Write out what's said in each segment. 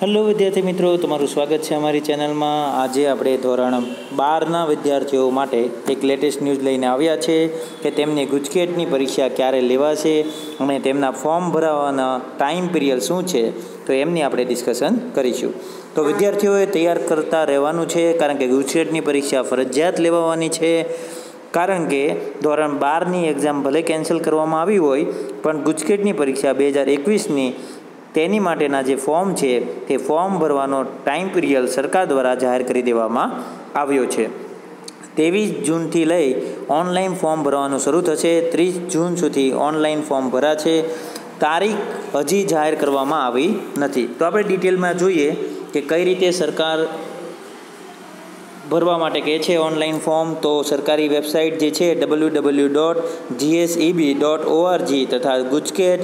Hello વિદ્યાર્થી મિત્રો. તમારું સ્વાગત છે અમારી ચેનલમાં. આજે આપણે ધોરણ બારના વિદ્યાર્થીઓ માટે એક લેટેસ્ટ ન્યૂઝ લઈને આવ્યા છે કે તેમની ગુજકેટની પરીક્ષા ક્યારે લેવાશે અને તેમના ફોર્મ ભરાવાના ટાઈમ પીરિયડ શું છે. તો એમની આપણે ડિસ્કશન કરીશું. તો વિદ્યાર્થીઓએ તૈયાર કરતા રહેવાનું છે, કારણ કે ગુજકેટની પરીક્ષા ફરજિયાત લેવાની છે. કારણ કે ધોરણ બારની એક્ઝામ ભલે કેન્સલ કરવામાં આવી હોય, પણ ગુજકેટની પરીક્ષા બે હજાર એકવીસની તેની માટેના જે ફોર્મ છે, તે ફોર્મ ભરવાનો ટાઈમ પીરિયડ સરકાર દ્વારા જાહેર કરી દેવામાં આવ્યો છે. ત્રેવીસ જૂનથી લઈ ઓનલાઈન ફોર્મ ભરવાનું શરૂ થશે. ત્રીસ જૂન સુધી ઓનલાઈન ફોર્મ ભરાશે. તારીખ હજી જાહેર કરવામાં આવી નથી. તો આપણે ડિટેલમાં જોઈએ કે કઈ રીતે સરકાર ભરવા માટે કહે છે ઓનલાઈન ફોર્મ. તો સરકારી વેબસાઇટ જે છે, W W dot GSEB dot ORG તથા GUJCET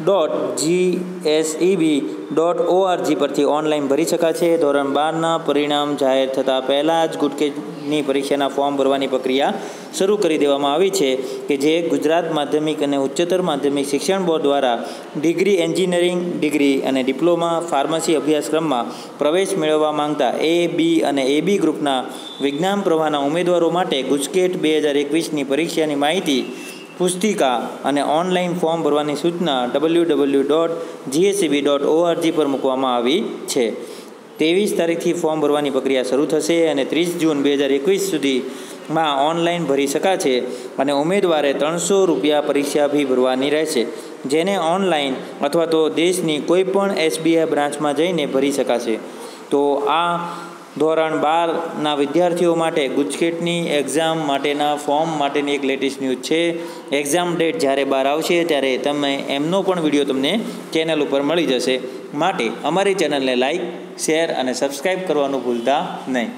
dot GSEB dot ORG પરથી ઓનલાઈન ભરી શકાશે. ધોરણ બારના પરિણામ જાહેર થતાં પહેલાં જ ગુટકેટની પરીક્ષાના ફોર્મ ભરવાની પ્રક્રિયા શરૂ કરી દેવામાં આવી છે કે જે ગુજરાત માધ્યમિક અને ઉચ્ચતર માધ્યમિક શિક્ષણ બોર્ડ દ્વારા ડિગ્રી એન્જિનિયરિંગ, ડિગ્રી અને ડિપ્લોમા ફાર્મસી અભ્યાસક્રમમાં પ્રવેશ મેળવવા માંગતા એ બી અને એ બી ગ્રુપના વિજ્ઞાન પ્રવાહના ઉમેદવારો માટે ગુજકેટ બે હજાર એકવીસની પરીક્ષાની માહિતી પુસ્તિકા અને ઓનલાઈન ફોર્મ ભરવાની સૂચના W W dot GSCB dot ORG પર મૂકવામાં આવી છે. ત્રેવીસ તારીખથી ફોર્મ ભરવાની પ્રક્રિયા શરૂ થશે અને ત્રીસ જૂન બે હજાર એકવીસ સુધીમાં ઓનલાઈન ભરી શકાશે અને ઉમેદવારે ત્રણસો રૂપિયા પરીક્ષા ફી ભરવાની રહેશે, જેને ઓનલાઈન અથવા તો દેશની કોઈપણ એસબીઆઈ બ્રાન્ચમાં જઈને ભરી શકાશે. તો આ ધોરણ બારના વિદ્યાર્થીઓ માટે ગુજકેટની એક્ઝામ માટેના ફોર્મ માટેની એક લેટેસ્ટ ન્યૂઝ છે. એક્ઝામ ડેટ જ્યારે બહાર આવશે ત્યારે તમે એમનો પણ વીડિયો તમને ચેનલ ઉપર મળી જશે. માટે અમારી ચેનલને લાઈક શેર અને સબસ્ક્રાઈબ કરવાનું ભૂલતા નહીં.